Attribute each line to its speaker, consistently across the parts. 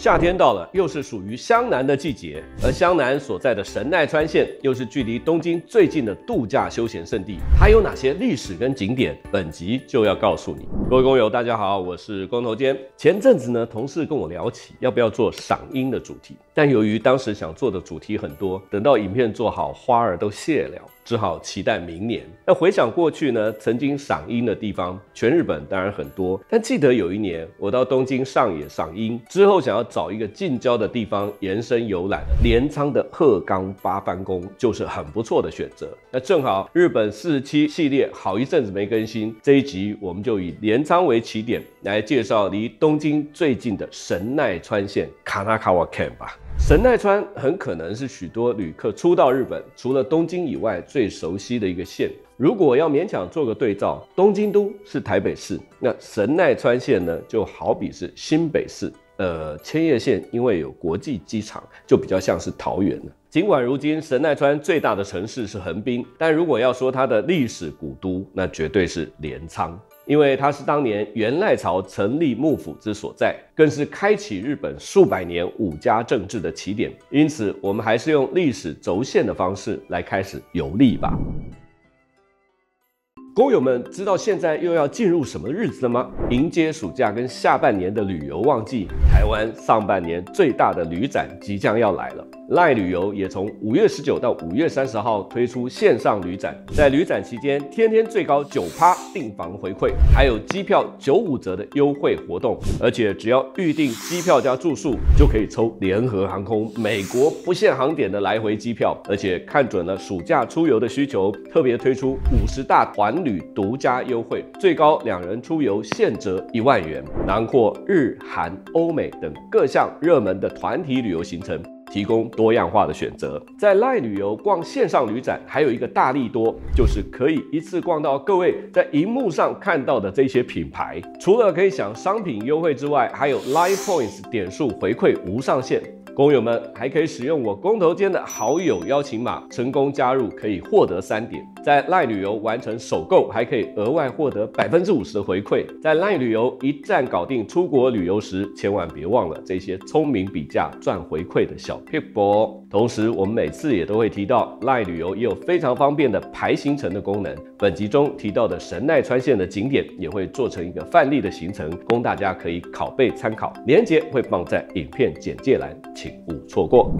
Speaker 1: 夏天到了，又是属于湘南的季节，而湘南所在的神奈川县又是距离东京最近的度假休闲胜地。它有哪些历史跟景点？本集就要告诉你。各位工友，大家好，我是光头坚。前阵子呢，同事跟我聊起要不要做赏樱的主题，但由于当时想做的主题很多，等到影片做好，花儿都谢了。只好期待明年。那回想过去呢，曾经赏樱的地方，全日本当然很多。但记得有一年，我到东京上野赏樱之后，想要找一个近郊的地方延伸游览，镰仓的鹤冈八幡宫就是很不错的选择。那正好日本四十七系列好一阵子没更新，这一集我们就以镰仓为起点，来介绍离东京最近的神奈川县 Kanakawa Ken 吧。神奈川很可能是许多旅客初到日本，除了东京以外最熟悉的一个县。如果要勉强做个对照，东京都是台北市，那神奈川县呢，就好比是新北市。呃，千叶县因为有国际机场，就比较像是桃园了。尽管如今神奈川最大的城市是横滨，但如果要说它的历史古都，那绝对是镰仓。因为它是当年元赖朝成立幕府之所在，更是开启日本数百年武家政治的起点。因此，我们还是用历史轴线的方式来开始游历吧。工友们，知道现在又要进入什么日子了吗？迎接暑假跟下半年的旅游旺季，台湾上半年最大的旅展即将要来了。赖旅游也从五月十九到五月三十号推出线上旅展，在旅展期间，天天最高九趴订房回馈，还有机票九五折的优惠活动，而且只要预订机票加住宿，就可以抽联合航空美国不限航点的来回机票，而且看准了暑假出游的需求，特别推出五十大团。独家优惠，最高两人出游现折一万元，囊括日韩欧美等各项热门的团体旅游行程，提供多样化的选择。在赖旅游逛线上旅展，还有一个大利多，就是可以一次逛到各位在荧幕上看到的这些品牌。除了可以享商品优惠之外，还有 Live Points 点数回馈无上限。工友们还可以使用我工头间的好友邀请码，成功加入可以获得三点。在赖旅游完成首购，还可以额外获得百分之五十的回馈。在赖旅游一站搞定出国旅游时，千万别忘了这些聪明比价赚回馈的小撇步。同时，我们每次也都会提到赖旅游也有非常方便的排行程的功能。本集中提到的神奈川县的景点也会做成一个范例的行程，供大家可以拷贝参考。链接会放在影片简介栏，请勿错过。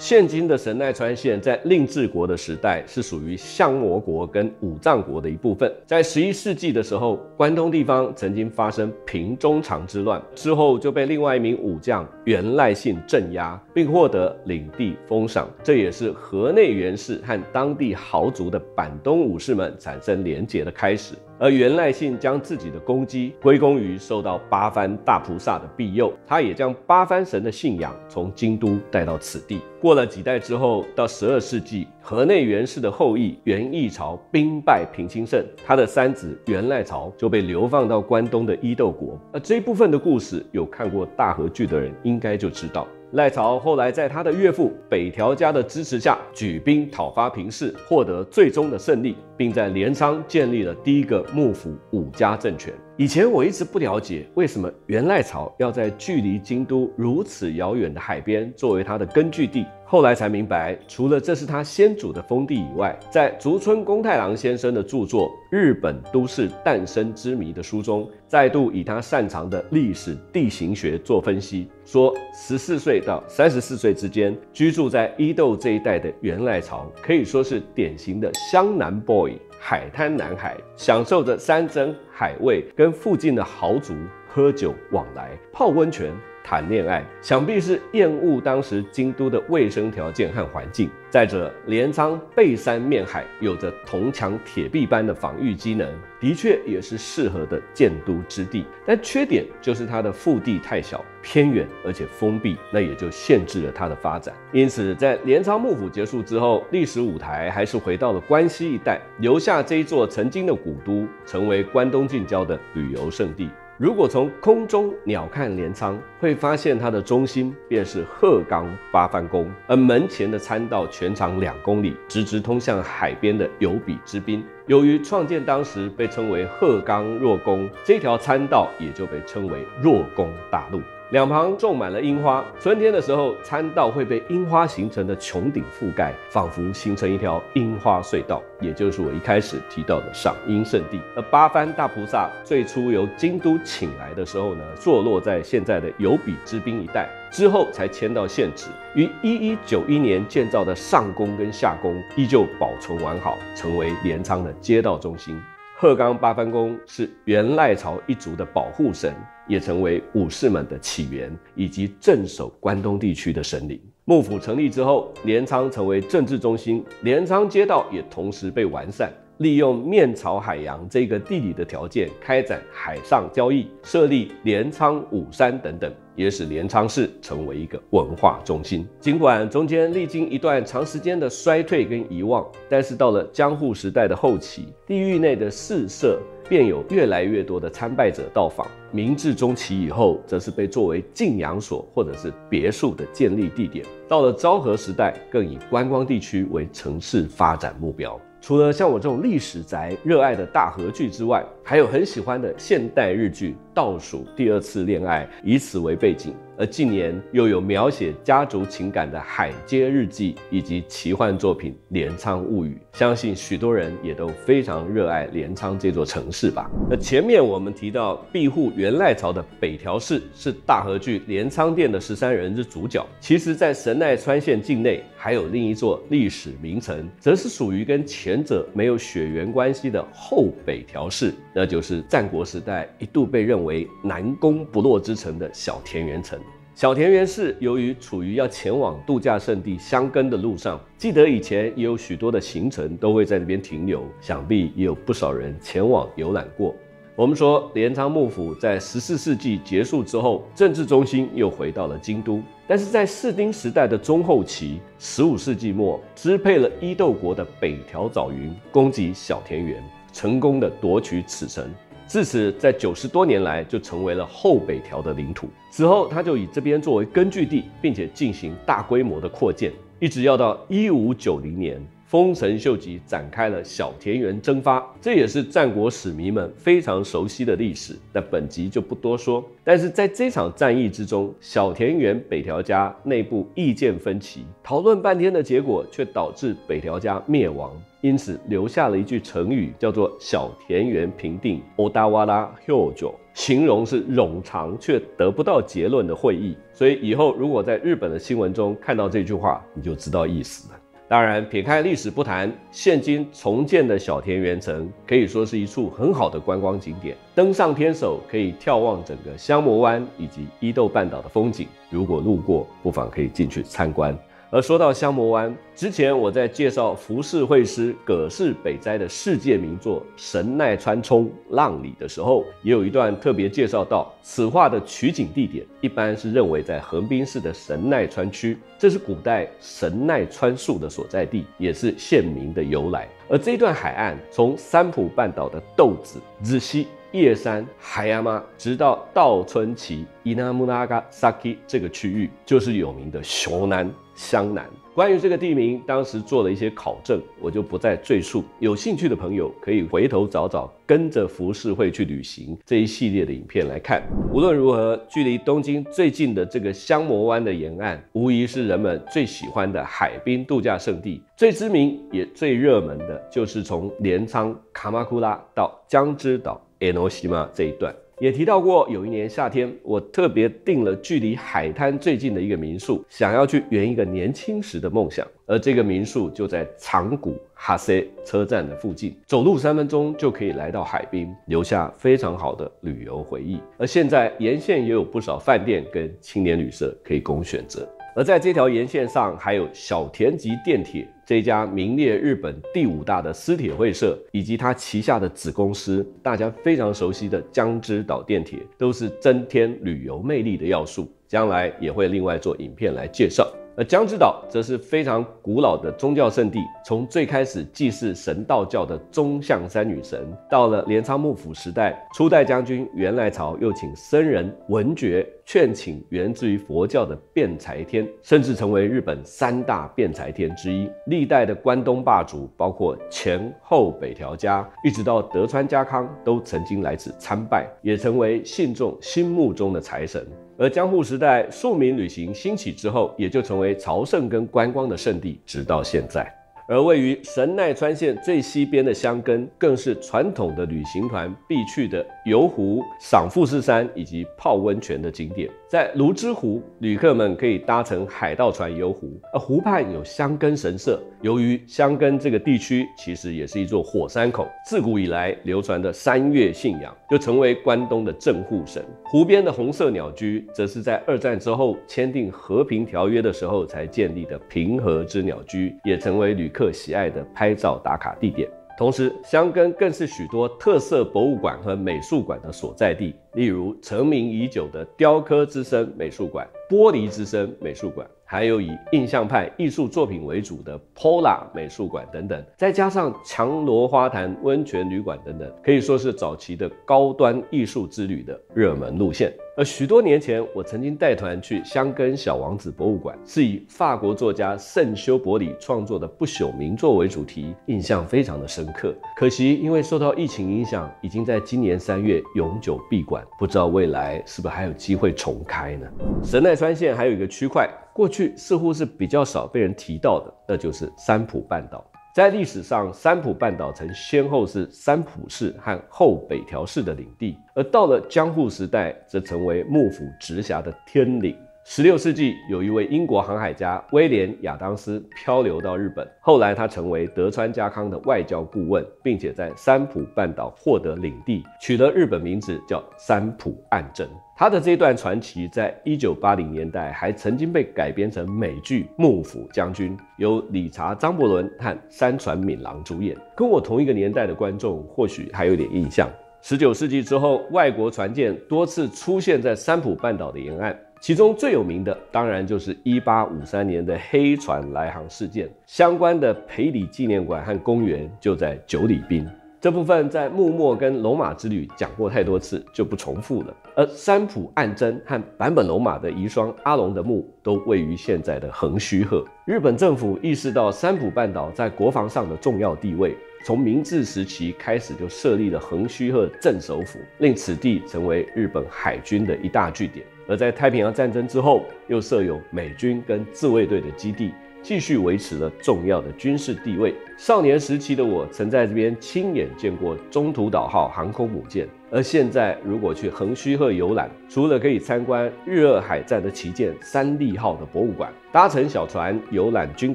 Speaker 1: 现今的神奈川县在令治国的时代是属于相模国跟武藏国的一部分。在十一世纪的时候，关东地方曾经发生平中长之乱，之后就被另外一名武将源赖信镇压，并获得领地封赏。这也是河内源氏和当地豪族的板东武士们产生连结的开始。而源赖信将自己的功绩归功于受到八幡大菩萨的庇佑，他也将八幡神的信仰从京都带到此地。过了几代之后，到十二世纪，河内源氏的后裔源义朝兵败平清盛，他的三子源赖朝就被流放到关东的伊豆国。而这一部分的故事，有看过大和剧的人应该就知道。赖朝后来在他的岳父北条家的支持下，举兵讨伐平氏，获得最终的胜利，并在镰仓建立了第一个幕府五家政权。以前我一直不了解，为什么源赖朝要在距离京都如此遥远的海边作为他的根据地。后来才明白，除了这是他先祖的封地以外，在竹村公太郎先生的著作《日本都市诞生之谜》的书中，再度以他擅长的历史地形学做分析，说十四岁到三十四岁之间居住在伊豆这一带的源赖朝，可以说是典型的湘南 boy，海滩南海，享受着山珍海味，跟附近的豪族喝酒往来，泡温泉。谈恋爱，想必是厌恶当时京都的卫生条件和环境。再者，镰仓背山面海，有着铜墙铁壁般的防御机能，的确也是适合的建都之地。但缺点就是它的腹地太小、偏远，而且封闭，那也就限制了它的发展。因此，在镰仓幕府结束之后，历史舞台还是回到了关西一带，留下这一座曾经的古都，成为关东近郊的旅游胜地。如果从空中鸟瞰镰仓，会发现它的中心便是鹤冈八幡宫，而门前的参道全长两公里，直直通向海边的有比之滨。由于创建当时被称为鹤冈若宫，这条参道也就被称为若宫大路。两旁种满了樱花，春天的时候，参道会被樱花形成的穹顶覆盖，仿佛形成一条樱花隧道，也就是我一开始提到的赏樱圣地。而八幡大菩萨最初由京都请来的时候呢，坐落在现在的有比之滨一带，之后才迁到现址。于一一九一年建造的上宫跟下宫依旧保存完好，成为镰仓的街道中心。鹤冈八幡宫是元赖朝一族的保护神。也成为武士们的起源，以及镇守关东地区的神灵。幕府成立之后，镰仓成为政治中心，镰仓街道也同时被完善。利用面朝海洋这个地理的条件，开展海上交易，设立镰仓五山等等，也使镰仓市成为一个文化中心。尽管中间历经一段长时间的衰退跟遗忘，但是到了江户时代的后期，地域内的寺社便有越来越多的参拜者到访。明治中期以后，则是被作为静养所或者是别墅的建立地点。到了昭和时代，更以观光地区为城市发展目标。除了像我这种历史宅热爱的大和剧之外，还有很喜欢的现代日剧《倒数第二次恋爱》，以此为背景。而近年又有描写家族情感的《海街日记》，以及奇幻作品《镰仓物语》，相信许多人也都非常热爱镰仓这座城市吧。那前面我们提到庇护源赖朝的北条氏是大和剧《镰仓殿的十三人》之主角，其实，在神奈川县境内还有另一座历史名城，则是属于跟前者没有血缘关系的后北条氏，那就是战国时代一度被认为南宫不落之城的小田园城。小田园市由于处于要前往度假胜地箱根的路上，记得以前也有许多的行程都会在那边停留，想必也有不少人前往游览过。我们说镰仓幕府在十四世纪结束之后，政治中心又回到了京都，但是在室町时代的中后期，十五世纪末支配了伊豆国的北条早云攻击小田园，成功的夺取此城。自此，在九十多年来就成为了后北条的领土。此后，他就以这边作为根据地，并且进行大规模的扩建，一直要到一五九零年。丰臣秀吉展开了小田园征发，这也是战国史迷们非常熟悉的历史。那本集就不多说。但是在这场战役之中，小田园北条家内部意见分歧，讨论半天的结果却导致北条家灭亡。因此留下了一句成语，叫做“小田园平定 ”，Odawara Hyojo，形容是冗长却得不到结论的会议。所以以后如果在日本的新闻中看到这句话，你就知道意思了。当然，撇开历史不谈，现今重建的小田园城可以说是一处很好的观光景点。登上天守，可以眺望整个香磨湾以及伊豆半岛的风景。如果路过，不妨可以进去参观。而说到香磨湾，之前我在介绍浮世绘师葛饰北斋的世界名作《神奈川冲浪里》的时候，也有一段特别介绍到，此画的取景地点一般是认为在横滨市的神奈川区，这是古代神奈川树的所在地，也是县名的由来。而这段海岸从三浦半岛的豆子日西。叶山、海亚妈，直到稻村崎伊那木那嘎萨基这个区域，就是有名的熊南湘南。关于这个地名，当时做了一些考证，我就不再赘述。有兴趣的朋友可以回头找找，跟着浮世绘去旅行这一系列的影片来看。无论如何，距离东京最近的这个香磨湾的沿岸，无疑是人们最喜欢的海滨度假胜地。最知名也最热门的，就是从镰仓卡马库拉到江之岛。埃诺西马这一段也提到过，有一年夏天，我特别订了距离海滩最近的一个民宿，想要去圆一个年轻时的梦想。而这个民宿就在长谷哈塞车站的附近，走路三分钟就可以来到海滨，留下非常好的旅游回忆。而现在沿线也有不少饭店跟青年旅社可以供选择。而在这条沿线上，还有小田急电铁这家名列日本第五大的私铁会社，以及它旗下的子公司，大家非常熟悉的江之岛电铁，都是增添旅游魅力的要素。将来也会另外做影片来介绍。而江之岛则是非常古老的宗教圣地，从最开始祭祀神道教的宗象山女神，到了镰仓幕府时代，初代将军源赖朝又请僧人文觉劝请源自于佛教的辩才天，甚至成为日本三大辩才天之一。历代的关东霸主，包括前后北条家，一直到德川家康，都曾经来此参拜，也成为信众心目中的财神。而江户时代庶民旅行兴起之后，也就成为朝圣跟观光的圣地，直到现在。而位于神奈川县最西边的箱根，更是传统的旅行团必去的游湖、赏富士山以及泡温泉的景点。在芦之湖，旅客们可以搭乘海盗船游湖，而湖畔有箱根神社。由于箱根这个地区其实也是一座火山口，自古以来流传的山岳信仰，就成为关东的镇护神。湖边的红色鸟居，则是在二战之后签订和平条约的时候才建立的平和之鸟居，也成为旅客喜爱的拍照打卡地点。同时，箱根更是许多特色博物馆和美术馆的所在地，例如成名已久的雕刻之声美术馆、玻璃之声美术馆。还有以印象派艺术作品为主的 Pola 美术馆等等，再加上强罗花坛温泉旅馆等等，可以说是早期的高端艺术之旅的热门路线。而许多年前，我曾经带团去香根小王子博物馆，是以法国作家圣修伯里创作的不朽名作为主题，印象非常的深刻。可惜因为受到疫情影响，已经在今年三月永久闭馆，不知道未来是不是还有机会重开呢？神奈川县还有一个区块，过去似乎是比较少被人提到的，那就是三浦半岛。在历史上，三浦半岛曾先后是三浦氏和后北条氏的领地，而到了江户时代，则成为幕府直辖的天领。十六世纪，有一位英国航海家威廉亚当斯漂流到日本，后来他成为德川家康的外交顾问，并且在三浦半岛获得领地，取得日本名字叫三浦岸镇。他的这段传奇，在一九八零年代还曾经被改编成美剧《幕府将军》，由理查·张伯伦和山传敏郎主演。跟我同一个年代的观众，或许还有点印象。十九世纪之后，外国船舰多次出现在三浦半岛的沿岸。其中最有名的，当然就是1853年的黑船来航事件。相关的培里纪念馆和公园就在九里滨。这部分在幕末跟龙马之旅讲过太多次，就不重复了。而三浦岸真和坂本龙马的遗孀阿龙的墓都位于现在的横须贺。日本政府意识到三浦半岛在国防上的重要地位。从明治时期开始就设立了横须贺镇守府，令此地成为日本海军的一大据点。而在太平洋战争之后，又设有美军跟自卫队的基地。继续维持了重要的军事地位。少年时期的我曾在这边亲眼见过中途岛号航空母舰，而现在如果去横须贺游览，除了可以参观日俄海战的旗舰三利号的博物馆，搭乘小船游览军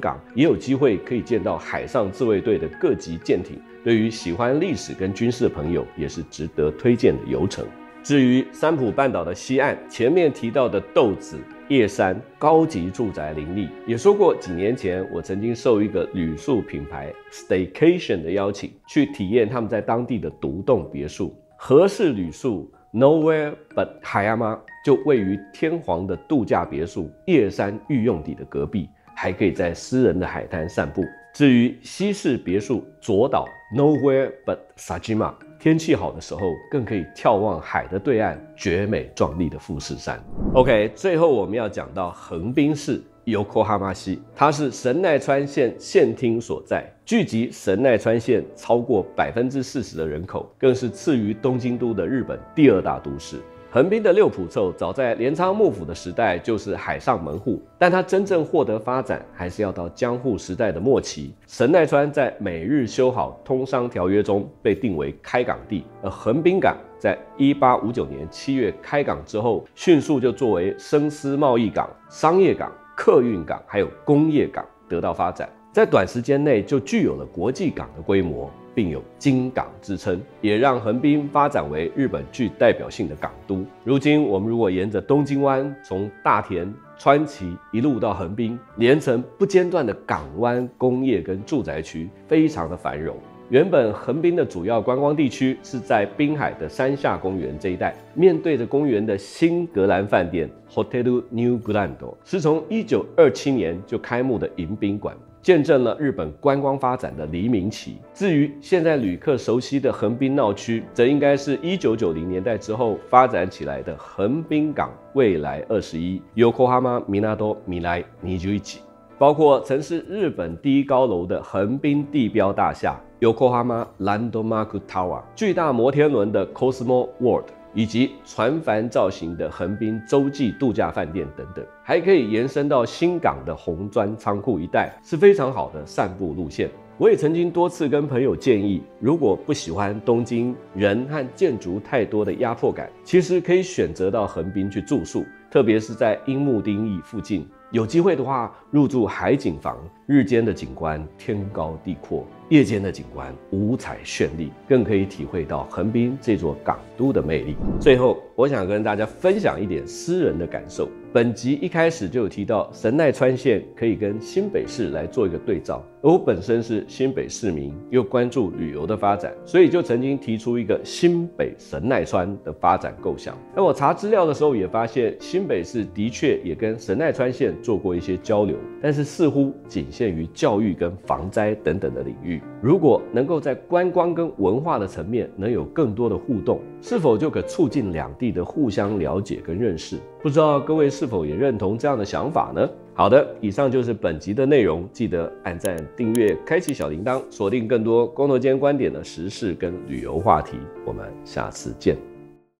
Speaker 1: 港，也有机会可以见到海上自卫队的各级舰艇。对于喜欢历史跟军事的朋友，也是值得推荐的游程。至于三浦半岛的西岸，前面提到的豆子。叶山高级住宅林立，也说过几年前我曾经受一个旅宿品牌 Staycation 的邀请，去体验他们在当地的独栋别墅。和氏旅宿 Nowhere But Hayama 就位于天皇的度假别墅叶山御用地的隔壁，还可以在私人的海滩散步。至于西式别墅左岛 Nowhere But Sajima。天气好的时候，更可以眺望海的对岸绝美壮丽的富士山。OK，最后我们要讲到横滨市 Yokohama 西，它是神奈川县县厅所在，聚集神奈川县超过百分之四十的人口，更是次于东京都的日本第二大都市。横滨的六浦凑早在镰仓幕府的时代就是海上门户，但它真正获得发展还是要到江户时代的末期。神奈川在美日修好通商条约中被定为开港地，而横滨港在一八五九年七月开港之后，迅速就作为生丝贸易港、商业港、客运港还有工业港得到发展，在短时间内就具有了国际港的规模。并有金港之称，也让横滨发展为日本具代表性的港都。如今，我们如果沿着东京湾从大田、川崎一路到横滨，连成不间断的港湾工业跟住宅区，非常的繁荣。原本横滨的主要观光地区是在滨海的山下公园这一带，面对着公园的新格兰饭店 Hotel New Grand 是从1927年就开幕的迎宾馆。见证了日本观光发展的黎明期。至于现在旅客熟悉的横滨闹区，则应该是一九九零年代之后发展起来的横滨港未来二十一 Yokohama Minato Mirai n i j u i c i 包括曾是日本第一高楼的横滨地标大厦 Yokohama Landmark Tower，巨大摩天轮的 Cosmo World。以及船帆造型的横滨洲际度假饭店等等，还可以延伸到新港的红砖仓库一带，是非常好的散步路线。我也曾经多次跟朋友建议，如果不喜欢东京人和建筑太多的压迫感，其实可以选择到横滨去住宿，特别是在樱木町役附近。有机会的话，入住海景房，日间的景观天高地阔，夜间的景观五彩绚丽，更可以体会到横滨这座港都的魅力。最后，我想跟大家分享一点私人的感受。本集一开始就有提到神奈川县可以跟新北市来做一个对照，而我本身是新北市民，又关注旅游的发展，所以就曾经提出一个新北神奈川的发展构想。那我查资料的时候也发现，新北市的确也跟神奈川县做过一些交流，但是似乎仅限于教育跟防灾等等的领域。如果能够在观光跟文化的层面能有更多的互动，是否就可促进两地的互相了解跟认识？不知道各位是否也认同这样的想法呢？好的，以上就是本集的内容，记得按赞、订阅、开启小铃铛，锁定更多工头间观点的时事跟旅游话题。我们下次见。